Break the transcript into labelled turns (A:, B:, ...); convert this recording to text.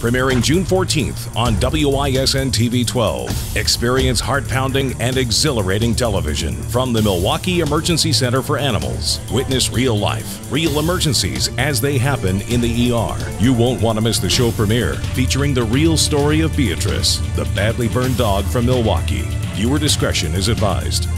A: premiering June 14th on WISN TV 12. Experience heart pounding and exhilarating television from the Milwaukee Emergency Center for Animals. Witness real life, real emergencies as they happen in the ER. You won't want to miss the show premiere featuring the real story of Beatrice, the badly burned dog from Milwaukee. Viewer discretion is advised.